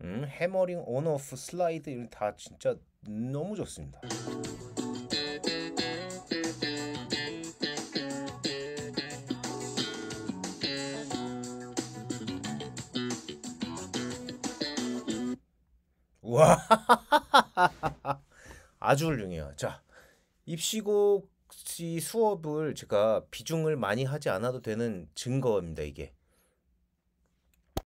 음, 해머링 온오프 슬라이드 다 진짜 너무 좋습니다. 와 아주 훌륭해요. 자 입시곡 이 수업을 제가 비중을 많이 하지 않아도 되는 증거입니다. 이게